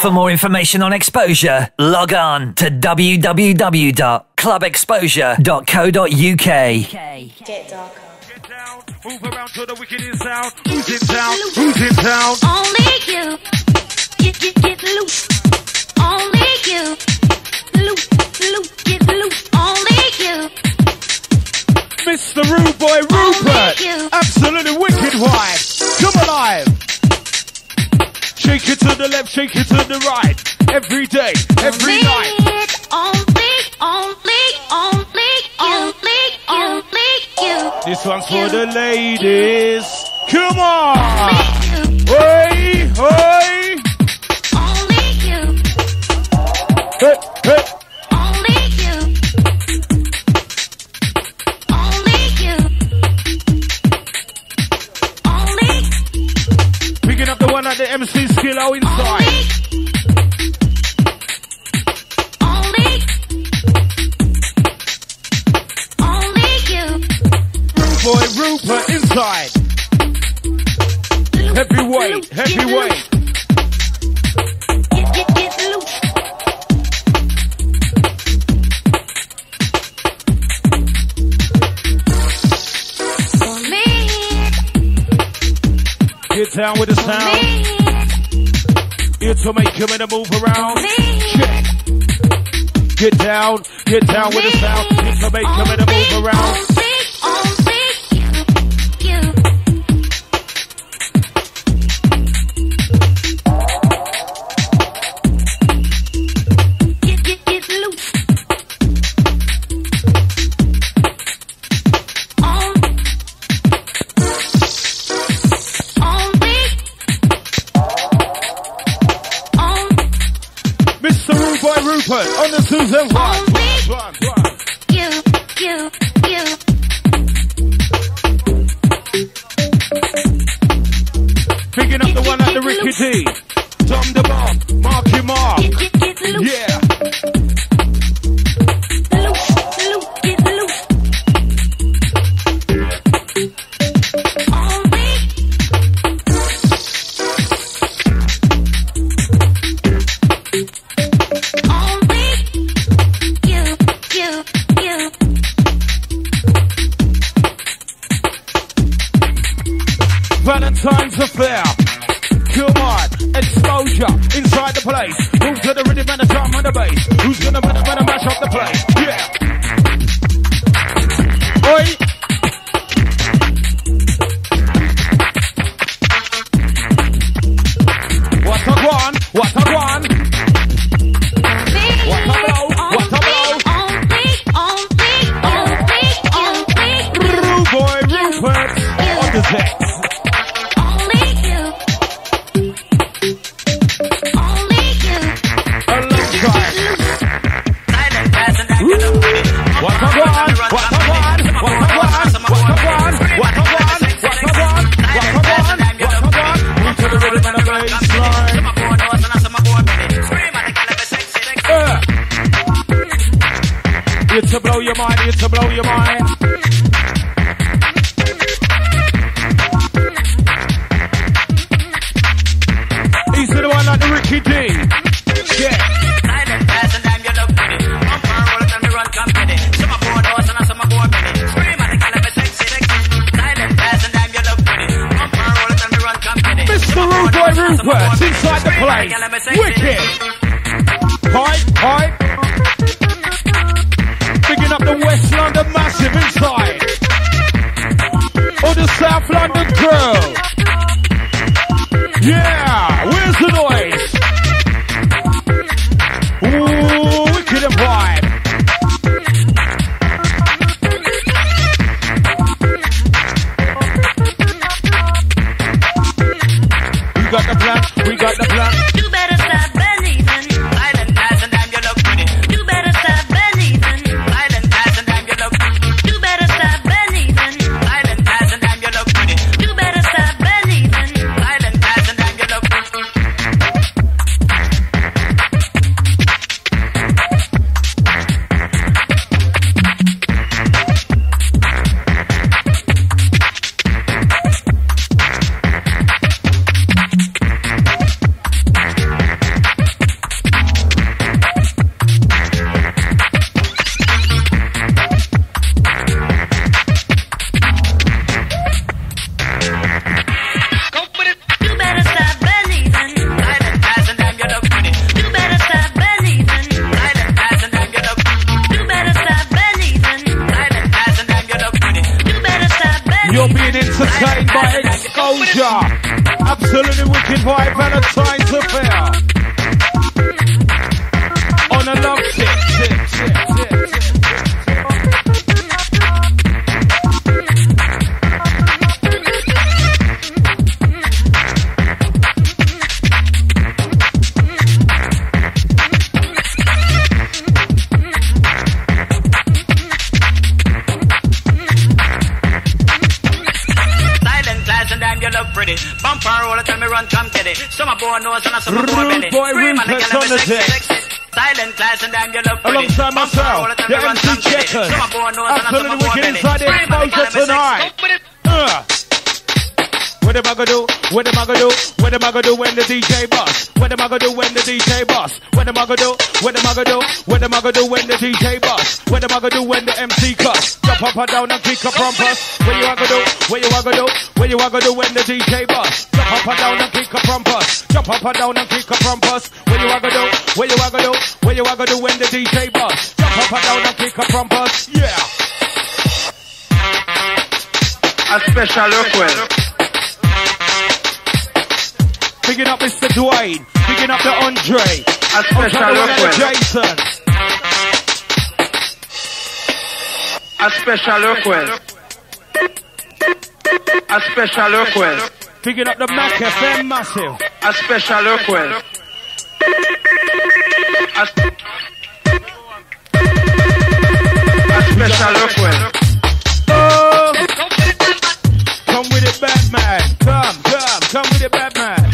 For more information on exposure, log on to www.clubexposure.co.uk. Get darker. Move around to the wicked in sound. Who's in town? Who's in town? Only you. Get, get, get loose. Only you. Loose, loose, get loose. Only you. Mr. Rude Boy Rupert. Absolutely wicked vibe. Come alive. Shake it to the left, shake it to the right. Every day, every night. Only, only, only, only, only you. This one's for the ladies. Come on. Hey, hey. Only you. Hey, hey. One at the MC inside. only, only you. Boy Rupert inside. Heavyweight, heavyweight. Get down with the sound. Here to make in a move around. Check. Get down, get down with the sound. Here to make in a move around. Put on the one. Vaughn. words inside the place. Wicked. Boy knows and I some boy belly. Boy Rufus on the deck. Silent class and then you look pretty. Alongside myself, the MC Checkers. Absolutely wicked inside the exposure tonight. Uh. What am I gonna do? What am I gonna do? What am I gonna do when the DJ bust? What am I gonna do when the DJ bust? What am I gonna do? What am I gonna do? What am I gonna do when the DJ bust? What am I gonna do when the MC cuss? Jump up and down and kick up from us. What you gonna do? What you gonna do? What you gonna do when the DJ bust? Jump up and down and kick up from us. Jump up and down and kick up from us. What you gonna do? What you gonna do? What you gonna do when the DJ bust? Jump up and down and kick up from us. Yeah. A special request. Picking up Mr. Dwayne. Picking up the Andre. A special request. Jason. A special request. A special request. Picking up the Mac FM Massive. A special request. A, a special request. Oh. Come with it, Batman. Come, come, come with it, Batman.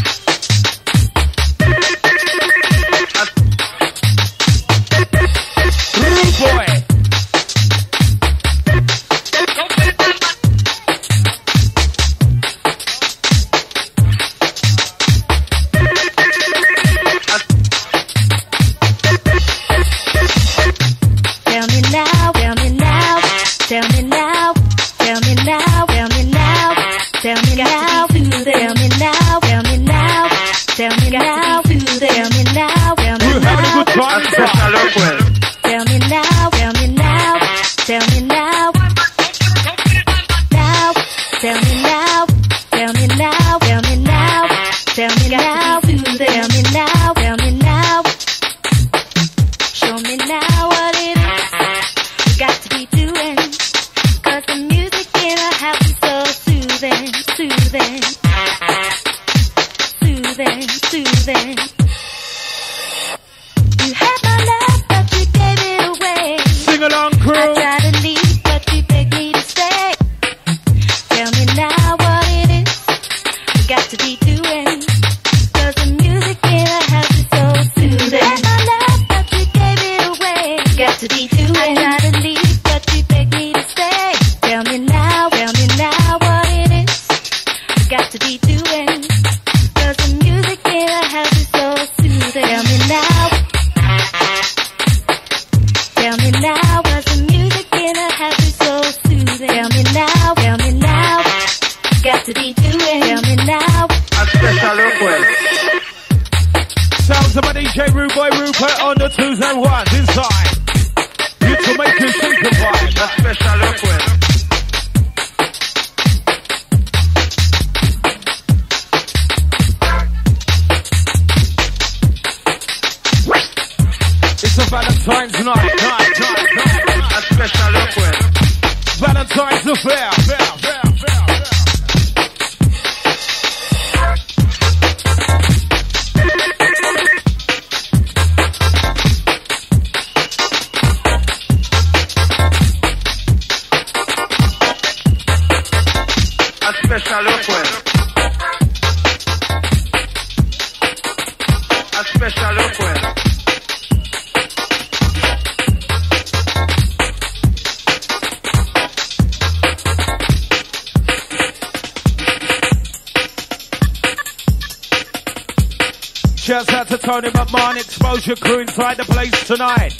Exposure crew inside the place tonight.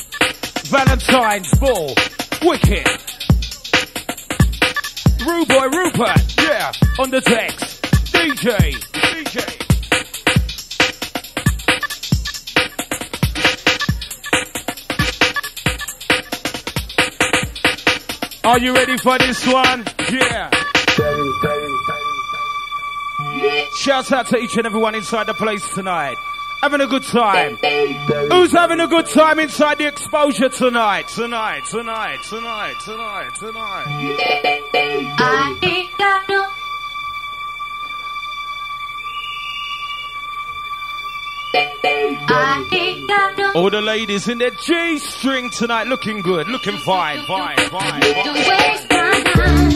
Valentine's Ball. Wicked. Rude boy Rupert. Yeah. On the text. DJ. DJ. Are you ready for this one? Yeah. Shouts out to each and everyone inside the place tonight. Having a good time. Who's having a good time inside the exposure tonight? Tonight, tonight, tonight, tonight, tonight. I ain't got no. All the ladies in their G string tonight looking good, looking fine, fine, fine, fine.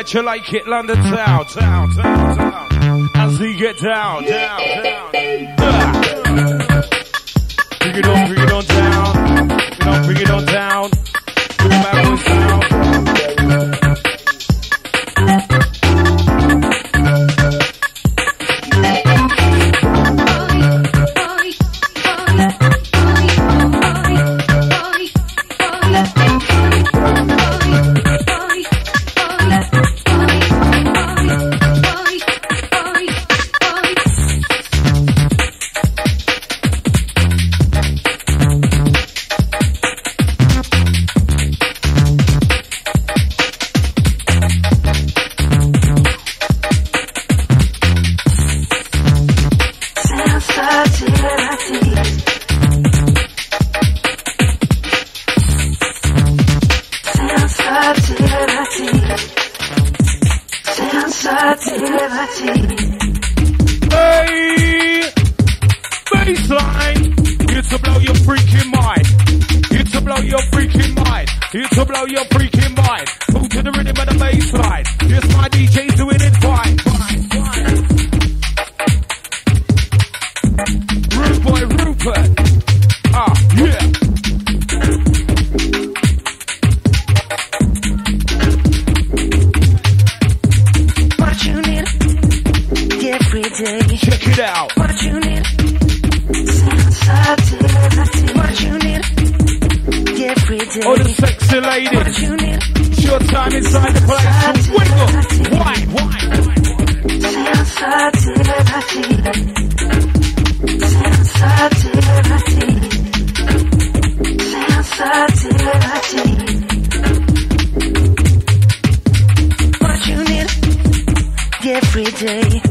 That you like it, London town, town, town, town. As we get down, down, down. Bring it on, bring it on down. Bring it on, bring it on down. Day,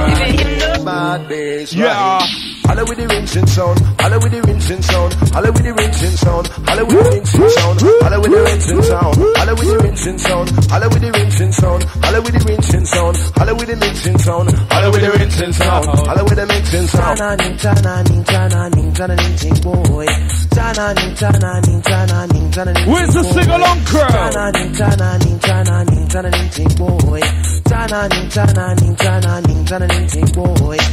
Bad Bad bass, Yeah. Holla with the rinsing sound, holla with the rinsing sound, holla with the rinsing sound, holla with the rinsing sound, holla with the rinsing sound, holla with the rinsing sound, holla with the rinsing sound, holla with the rinsing sound, holla with the mixing sound, holla with the rinsing sound, holla with the mixing sound. Where's the sing along crew?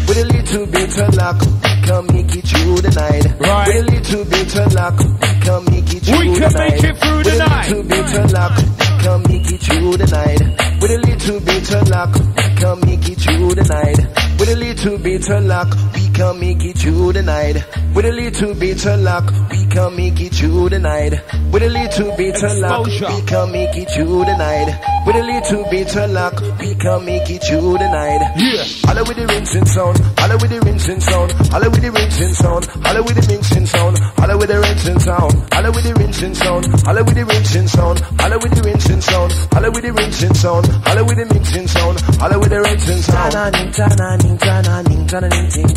With a little bit of luck, we can make it through the night. Right. With a little bit of luck, can make it through We can make it through the With a little bit of luck, can make it through the night. With a little bit of luck, can make it through the night. With a little bit of luck, we can make it through the night. With a little bit of luck, we can make it through the night. With a little bit of luck, we can make it through the night. With a little bit of luck, we can make it through the night. Yeah. Holla with the rinsing sound, holla with the rinsing sound, holla with the rinsing sound, holla with the rinsing sound, holla with the rinsing sound, holla with the rinsing sound, holla with the rinsing sound, holla with the rinsing sound, holla with the rinsing sound, holla with the mixing sound, holla with the rinsing sound. Ta-da-ding, ta-da-ding, ta-da-ding, ta-da-ding, ting,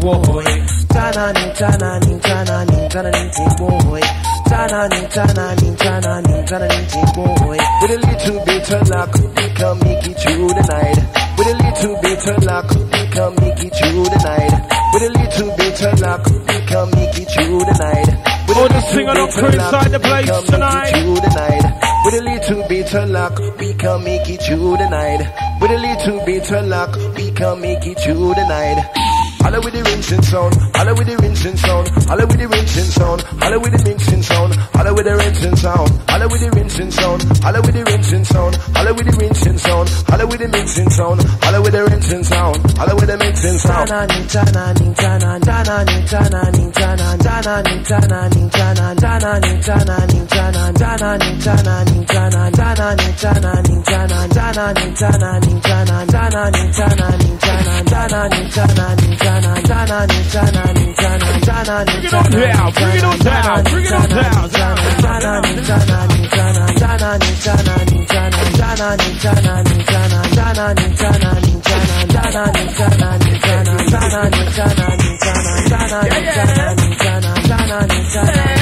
boy. With a little bit of luck, we can make it through the night. With a little bit of luck, we can make it through the night. With a little bit of luck, we can make it through the night. With a Oh, the little sing-along crew inside the place tonight. the night. With a little bit of luck, we can make it through the night. With a little bit of luck, we can make it through the night. Holla with the rinsing sound, holla with the rinsing sound, holla with the rinsing sound, holla with the mixing sound, holla with the rinsing sound, holla with the rinsing sound, holla with the rinsing sound, holla with the rinsing sound, holla with the mixing sound, holla with the rinsing sound, holla with the mixing sound. Bring it on down, bring it on down, bring it on down. down. Yeah,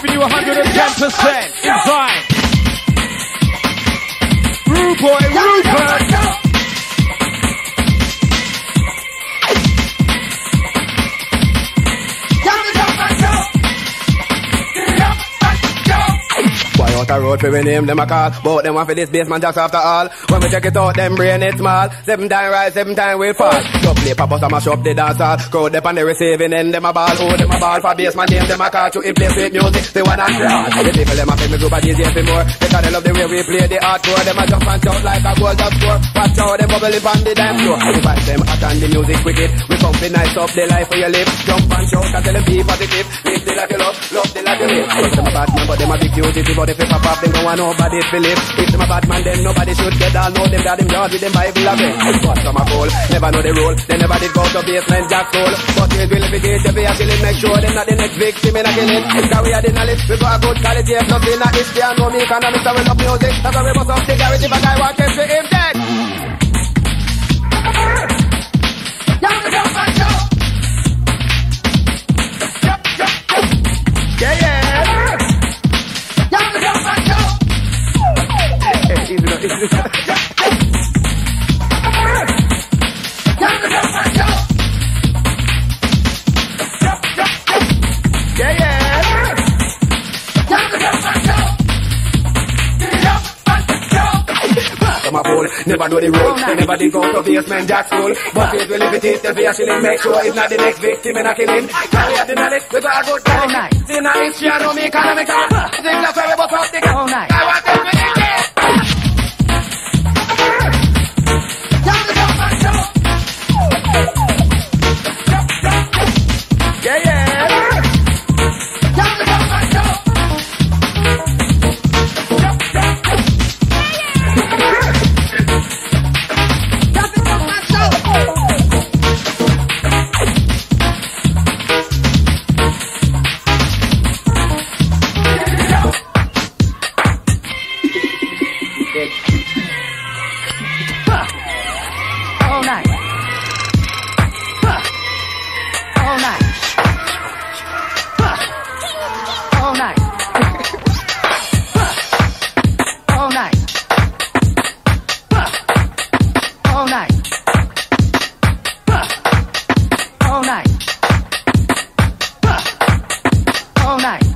giving you 110% inside. Rude boy, Rupert. Out a road for we name them a call. Both them want for this basement just after all. When we check it out them brain it small. Seven time rise, seven time we fall. Dub play pop us a mash up the dance hall. Crowd up on the receiving end them a ball. Oh them a ball for basement name them a call. To in place with music they wanna crawl The people them a pick me group of DJs for more. Because they love the way we play the hardcore Them. A jump and shout like a goal top score. Watch how them bubble up on the dance floor. The vibes them hot and the music wicked. We come be nice up the life where you live. Jump and shout and tell them be positive. Live the life you love, love the life you live. Them a bad man but them a big duty But if pop pop, them don't want nobody live. If them a bad man, then nobody should get down. Know them got them yard with them Bible again. But some a fool, never know the rule. They never did go to basement jack school. But we will if it is to be a killing, make sure them not the next victim in a killing. Cause we are the knowledge, we got a good quality of nothing. Not history and know me economics, and we love music. That's why we must have the garage if a guy want to see him dead. Never know the road, I never dig out of basement jack's full. But it will if it is, then we actually make sure it's not the next victim and I kill him. Carry out the knowledge, we got a good time. See now it's here, no me economics. Things are very buff up the guy. Night.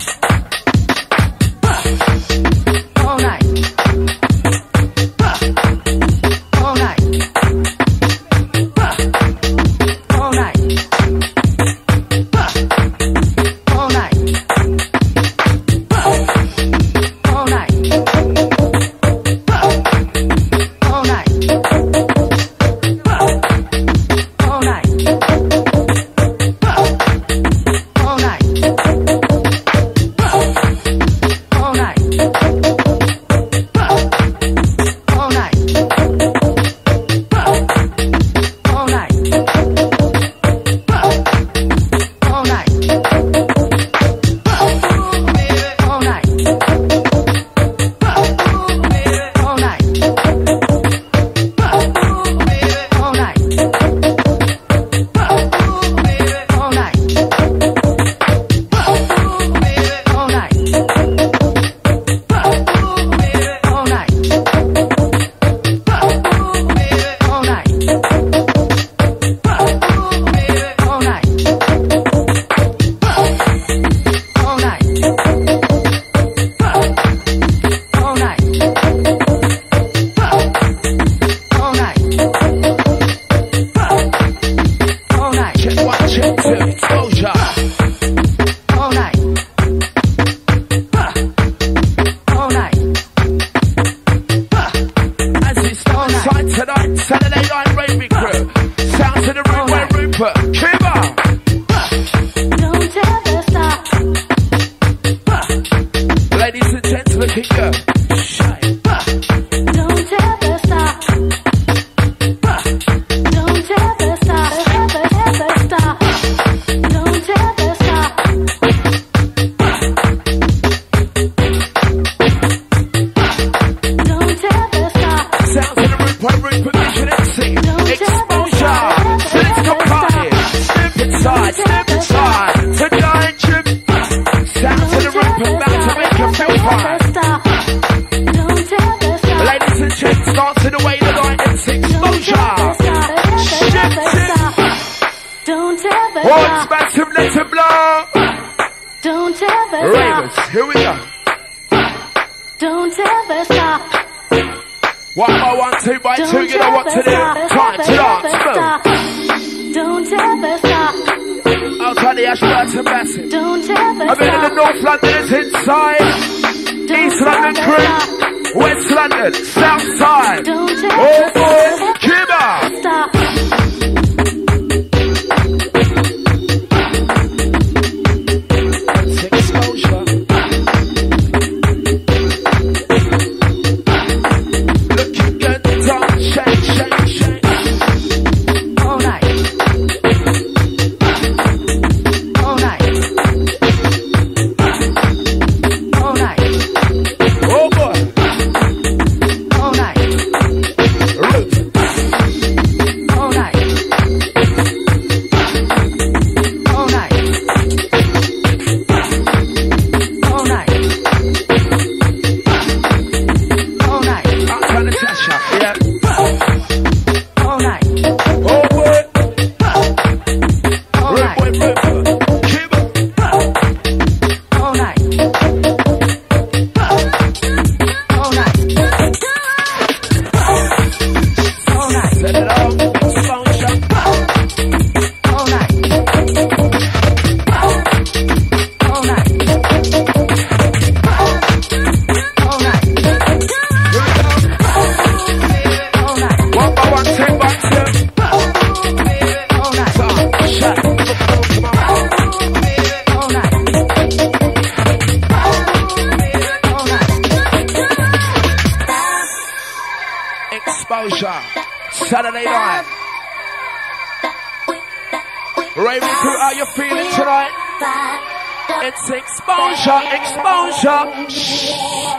exposure, exposure. Shh,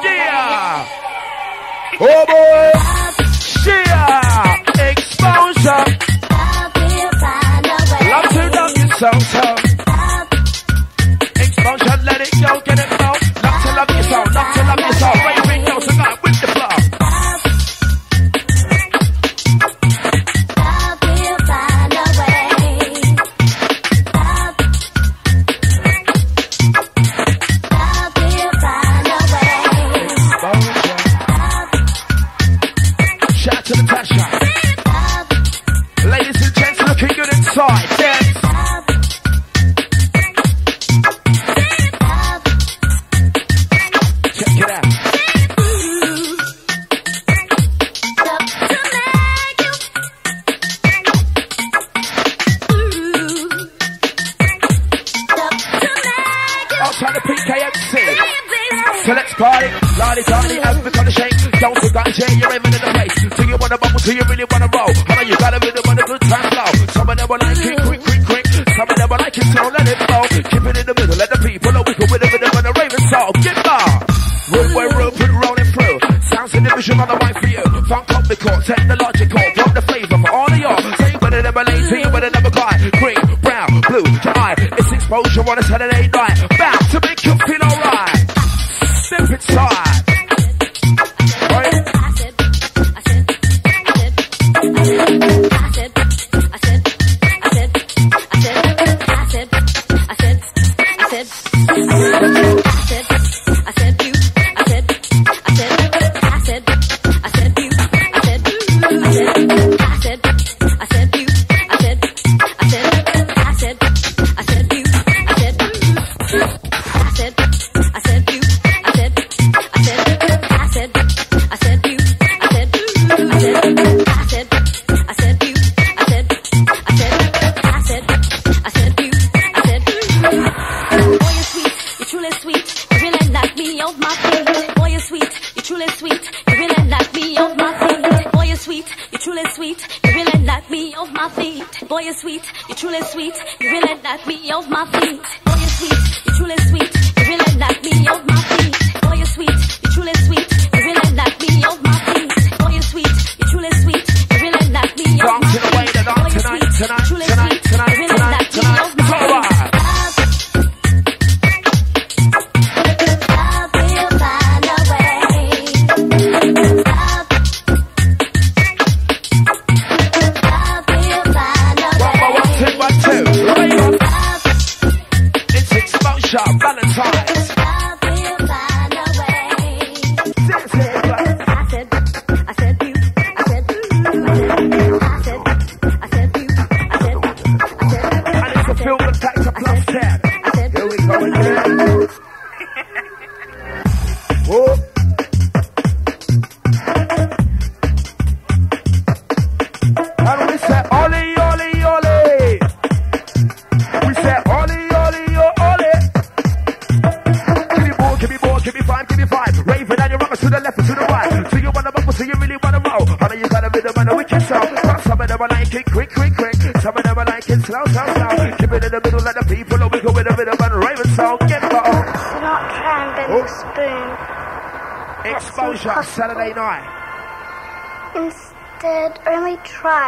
yeah. Oh boy. Yeah. Some of you gotta be the one to time flow. Some of them are like it quick, quick, quick. Some of them are like it, so let it flow. Keep it in the middle, let the people know we can win a bit of a raven song. Get bar. Room by room, put rolling through. Sounds in the vision on the mic for you. Funk up the core, technological, drop the flavor for all of y'all. Say you better never my lady, you better never my. Green, brown, blue, dry. It's exposure on a Saturday night.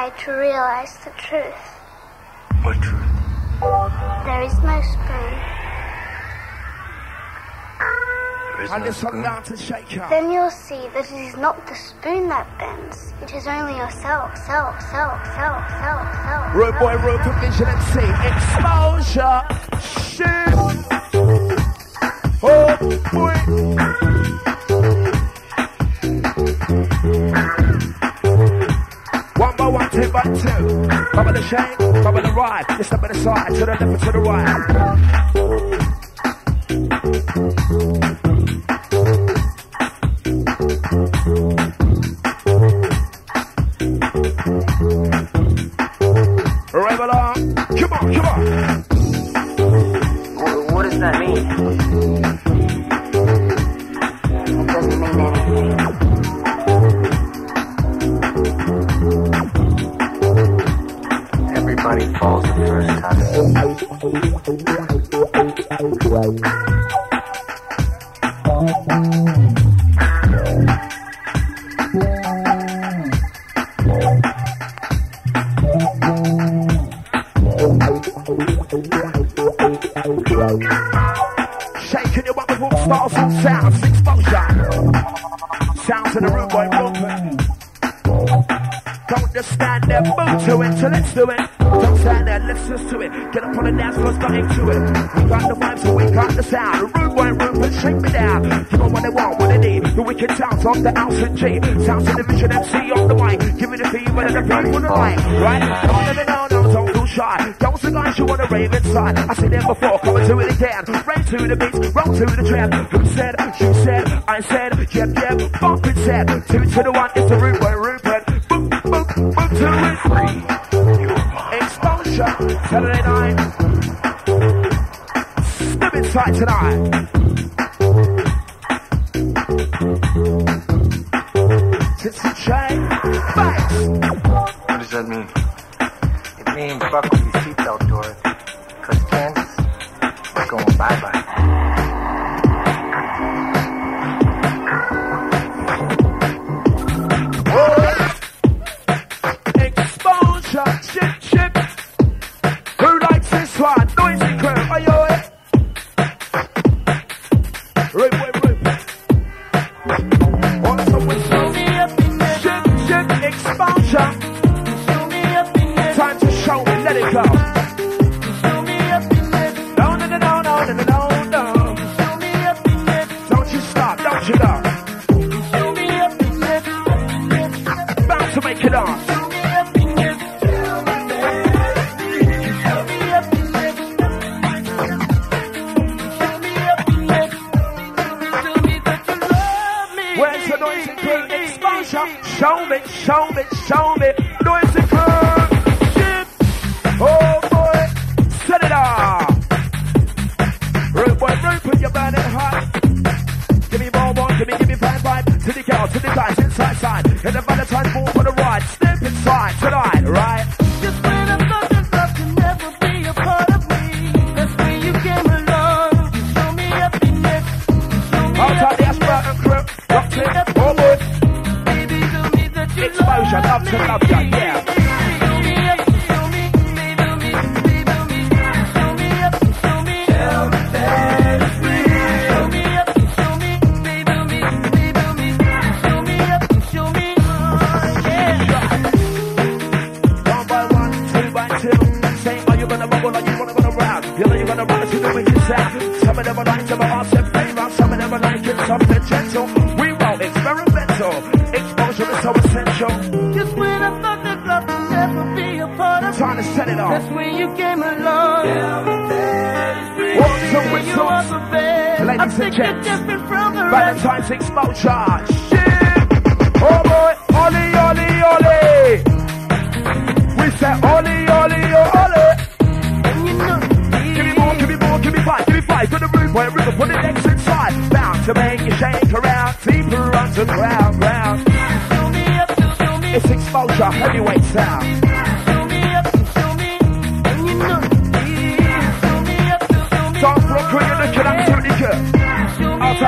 try to realize the truth. What truth? There is no spoon. No spoon. To shake. Then you'll see that it is not the spoon that bends. It is only yourself, self, self, self, self, self. Road boy, road to vision see exposure. Shit. Oh, boy. everybody falls the first time. Shaking you up with wolf stars and sounds, exposure. Sounds in the room, boy, movement. Don't just stand there, move to it till it's doing access to it. Get up on the dance floor, start into it. We got the vibes so we got the sound. Rude boy, let's shake me down. Give them what they want, what they need. The wicked sounds of the house and G. Sounds in the vision, MC on the mic. Give it a fever and the people on the line. Right? Don't let me know, no, don't lose shy. Don't sit like you wanna rave inside. I've seen it before, come to it again. Rave to the beats, roll to the trap. Who said, you said, I said, yep, yep, bump it said. Two to the one, it's the rude boy, Rupert. Boom, boom, boom to it. Three. Saturday night. Step inside tonight. Tits and chain. What does that mean? It means buckle.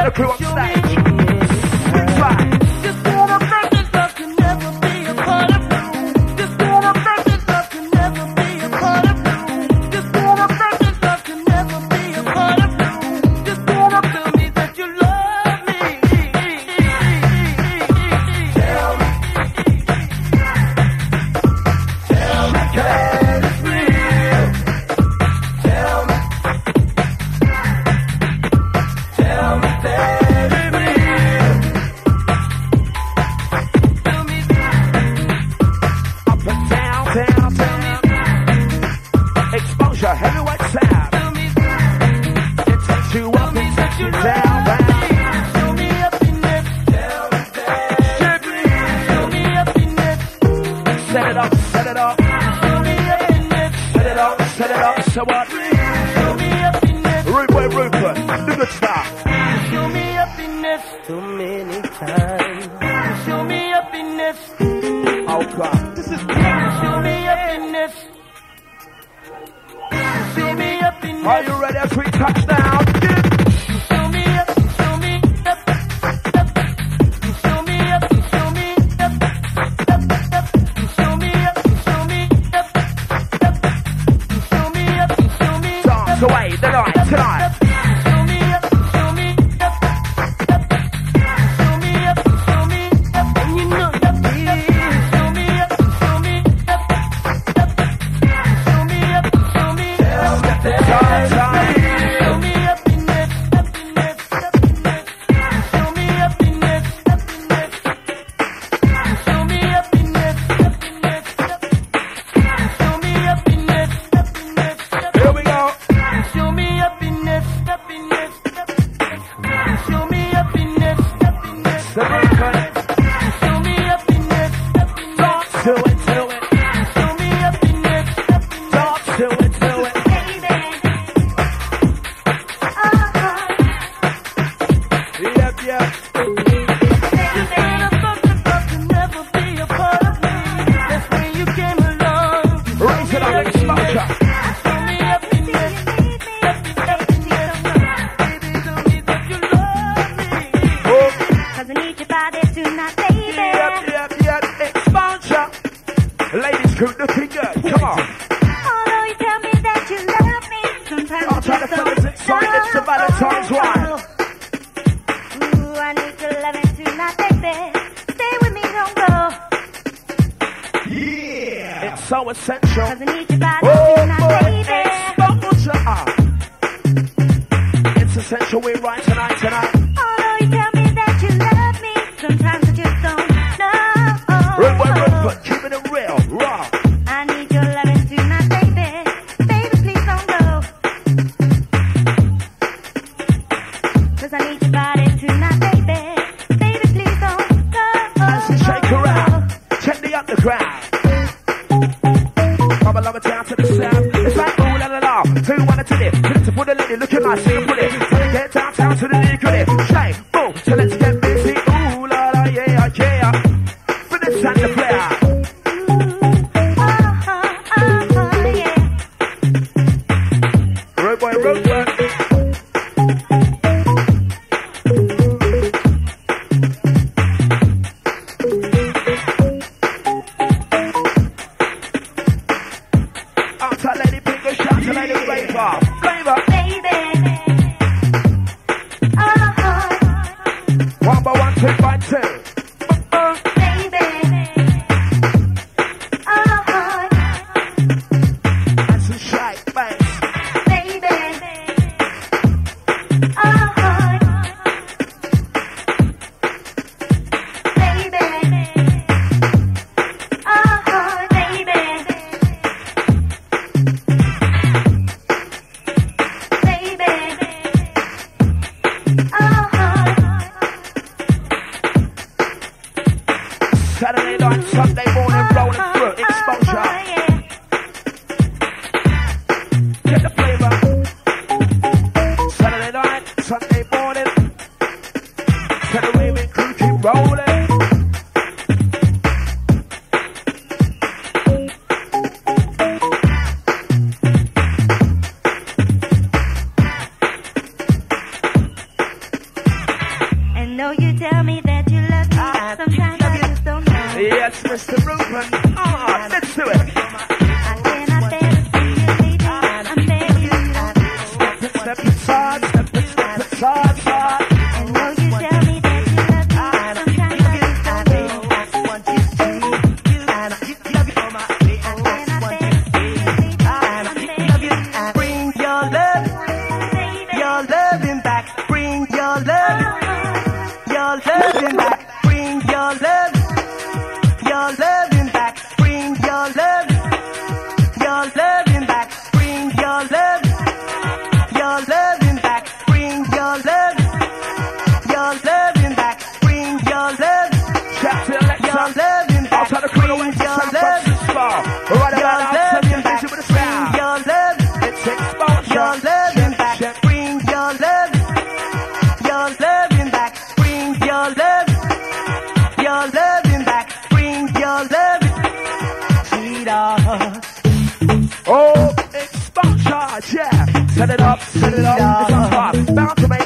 Everyone stand.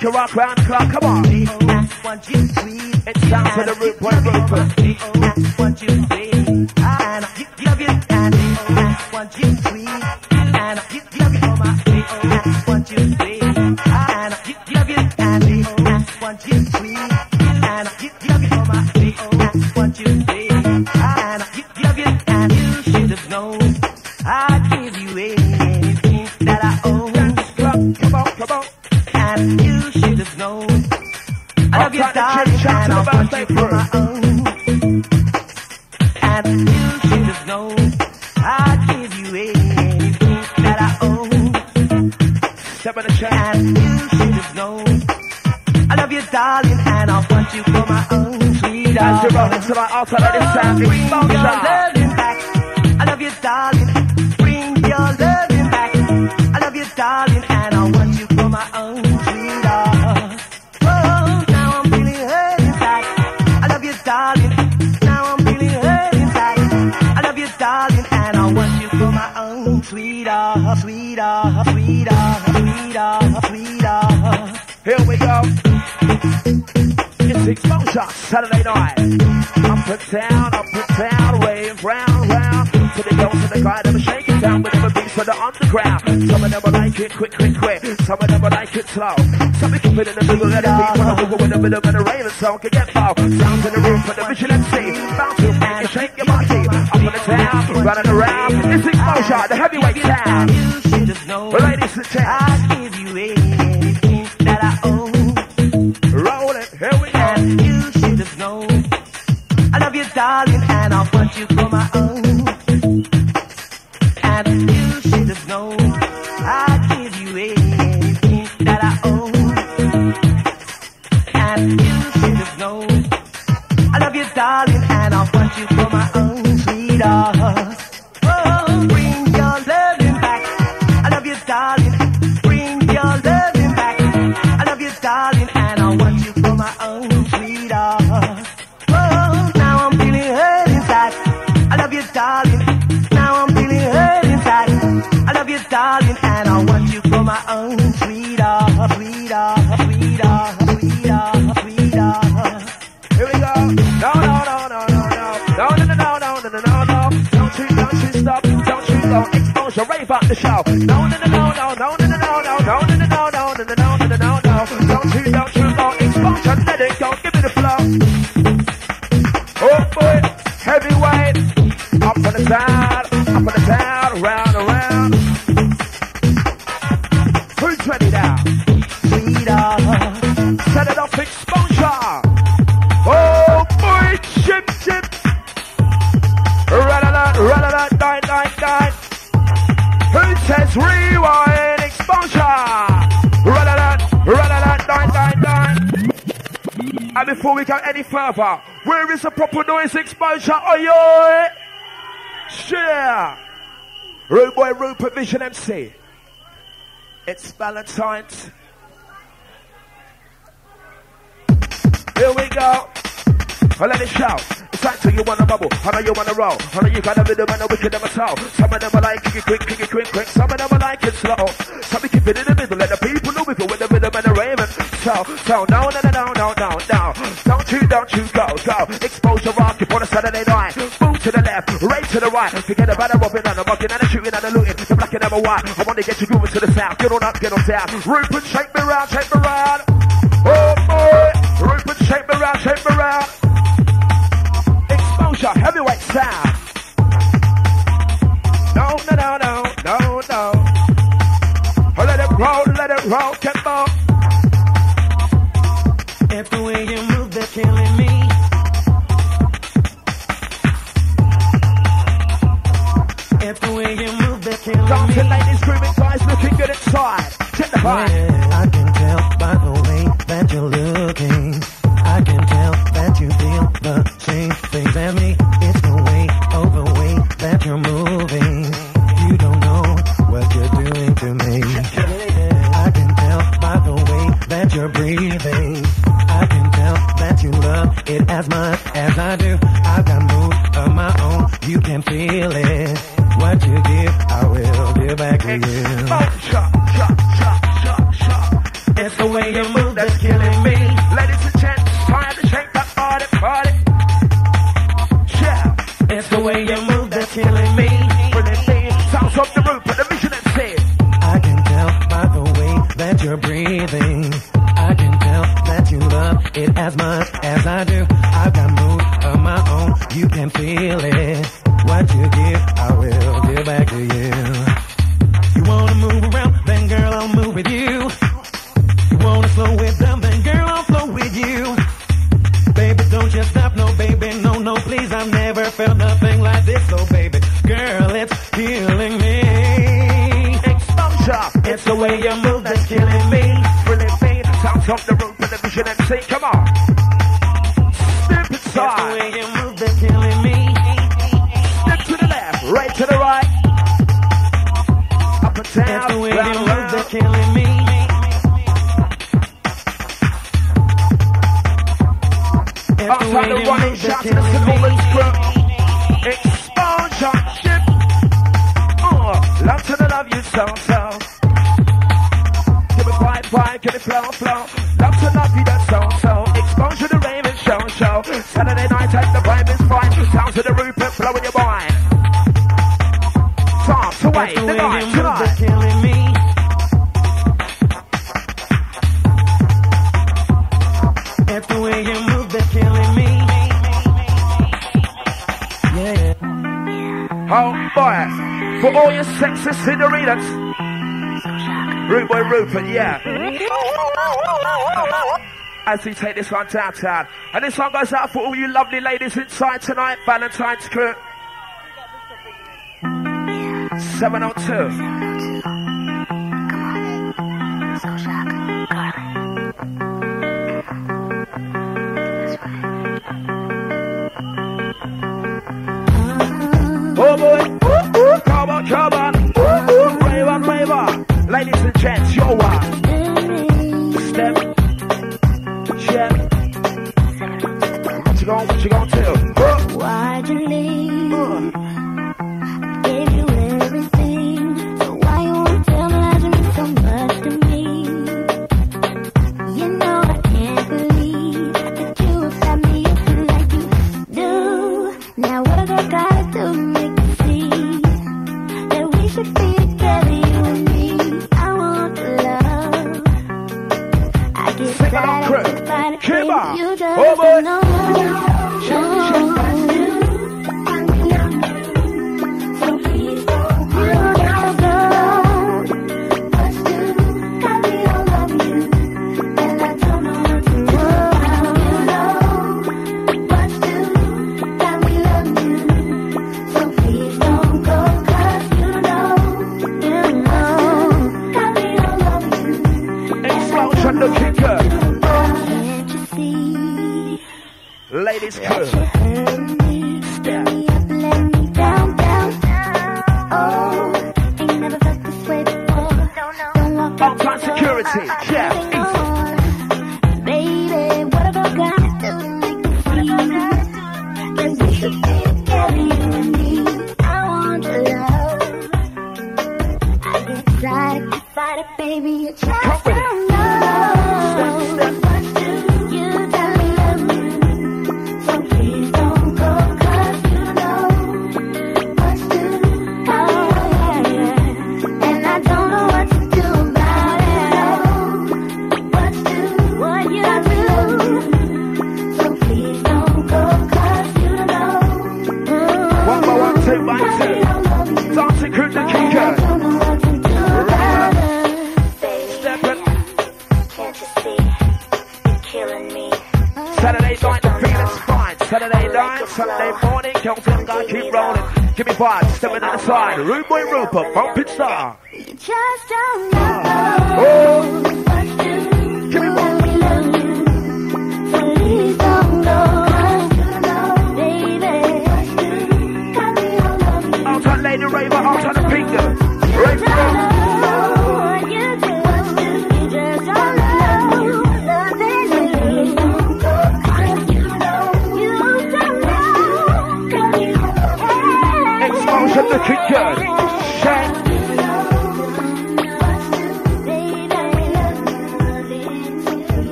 to rock round the clock. Come on. One, two, three, It's down to the root, one people. Here we go. It's exposure, Saturday night. Up and down, up and down, wave round, round. To the girls in the crowd, never shake it down, but never beats for the underground. Some of them will like it quick, quick, quick. Some of them will like it slow. Some keep it in the middle, let it be. When I move with the rhythm and the raving song can get foul. Sounds in the room for the vision MC. Bounce to make it shake your body. Up and down, running around. It's exposure, the heavyweight sound. You should have known. Ladies and gents, darling, house, you rave out the show. Down in the down, down, down in the down, down, down in the down, down in the down, in the down, down. Down two, down two, down expansion, let it go, give me the flow. Oh boy, heavyweight, up on the side, up on the side, round and round. Who's ready now? Sweetheart, set it up, exposure. Oh boy, chip, chip. Run, run, run, run, dine, dine, dine. Says rewind exposure? Ra-da-da, ra-da-da, dine, dine, dine. And before we go any further, where is the proper noise exposure? Oh, yo! Share! Rude boy, Rupert Vision MC. It's Valentine's. Here we go. I let it shout. It's actually you wanna bubble. I know you wanna roll. I know you got a rhythm and a wicked in my soul. Some of them are like it quick, kick it quick, quick. Some of them are like it slow. Some keep it in the middle. Let the people know if it with the rhythm and the raving. So, so no, no, no, no, no, no, no. Don't you, don't you go, go. Expose your rock on a Saturday night. Move to the left, right to the right. Forget about the robbing and the mugging and the shooting and the looting. The black and the white. I wanna get you grooving to the south. Get on up, get on down. Rupert, shake me round, shake me round. Oh boy, Rupert, shake me round, shake me round. Exposure, heavyweight sound. No, no, no, no, no, no. Oh, let it roll, let it roll, tempo. if the way you move, they're killing me. If the way you move, they're killing Dancing me. ladies, screaming guys, looking good inside. Check the vibe. Yeah, I can tell by the way that you're looking. I can tell that you feel the same things as me. It's the way, oh the way that you're moving. You don't know what you're doing to me. I can tell by the way that you're breathing. I can tell that you love it as much as I do. I've got moves of my own. You can feel it. What you give, I will give back to you. It's the way you move that's killing me. as we take this one downtown. And this one goes out for all you lovely ladies inside tonight, Valentine's crew. 702. Oh, oh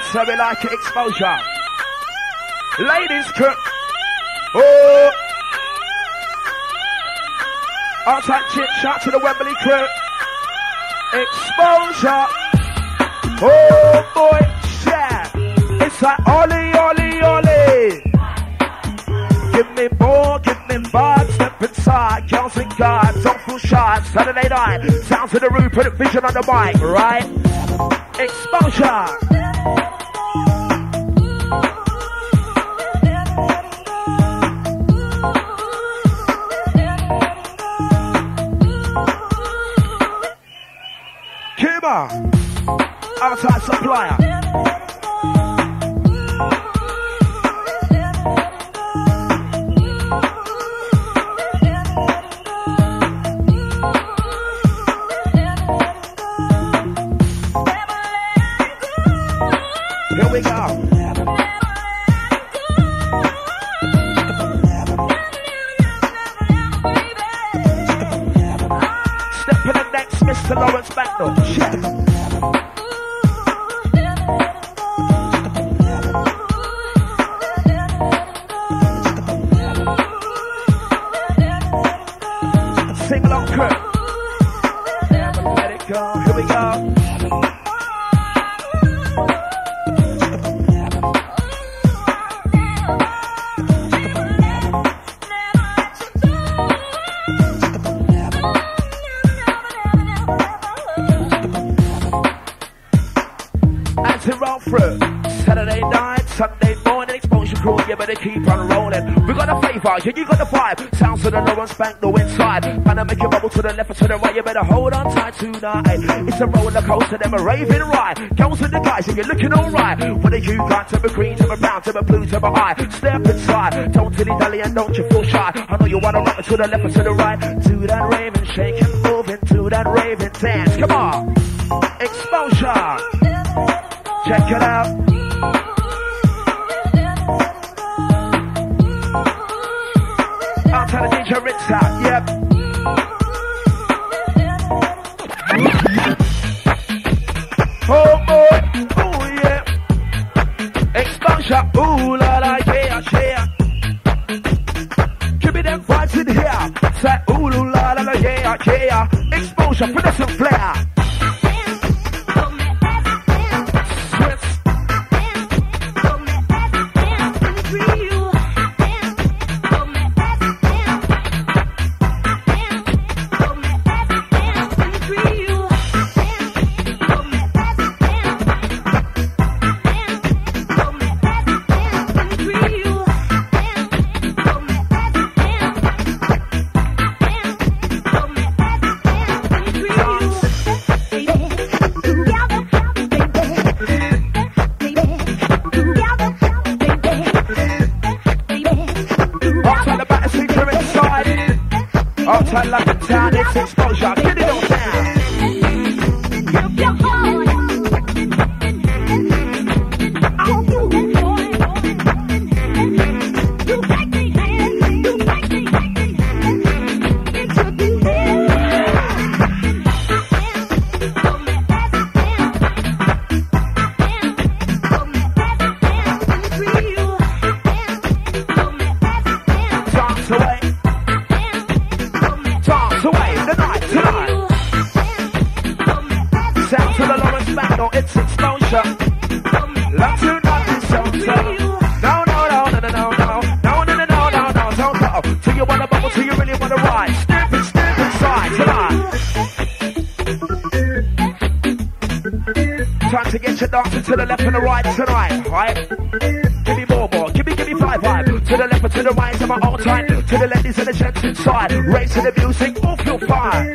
So we like exposure. Ladies cook. Oh. Outside chip, shout to the Wembley crew. Exposure. Oh boy, yeah. It's like Ollie, Ollie, Ollie. Give me more, give me vibes, step inside. Girls and guys, don't feel shy. Saturday night, sounds of the roof, put a vision on the mic, right? Exposure. outside supplier. the left or to the right, you better hold on tight tonight. It's a roller coaster, them a raving ride. Girls and the guys, and you're looking alright. are you got to the green, to the brown, to be blue, to be eye, step inside. Don't tilly dally and don't you feel shy. I know you wanna rock to the left or to the right. Do that raving, shake and move and that raving dance. Come on, exposure. Check it out. the left and to the right, to my all time. To the ladies and the gents inside, race to the music, all feel fine.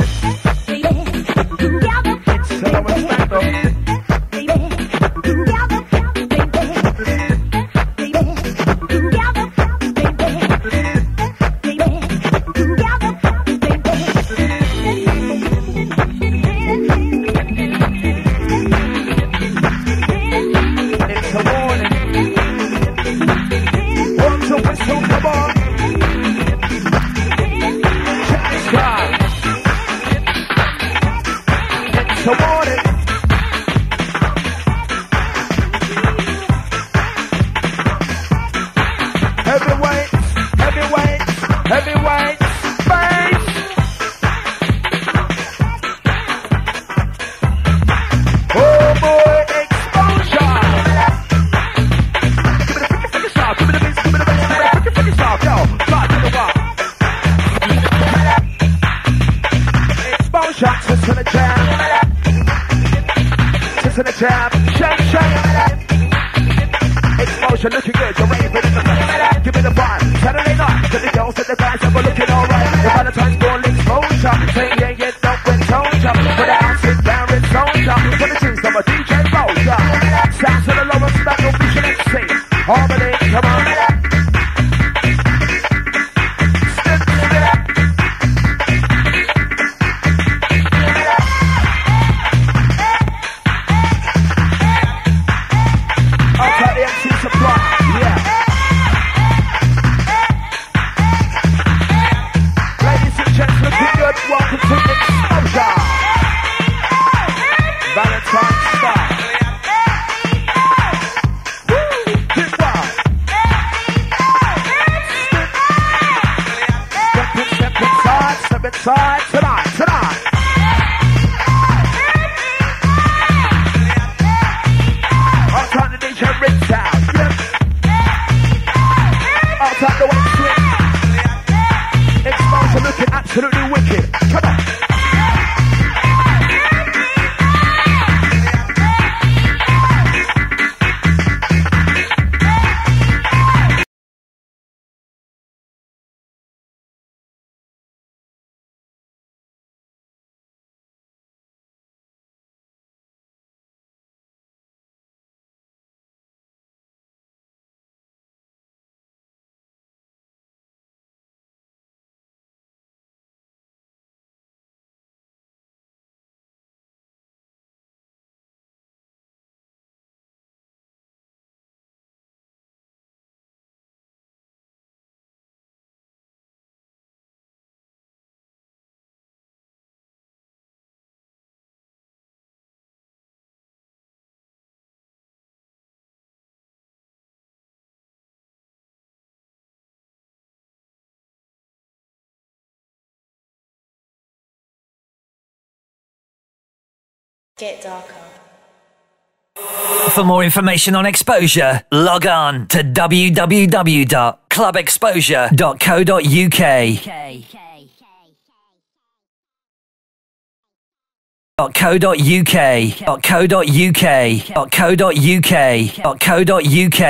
Get darker. For more information on exposure, log on to www.clubexposure.co.uk. .co.uk, .co.uk, .co.uk, .co.uk.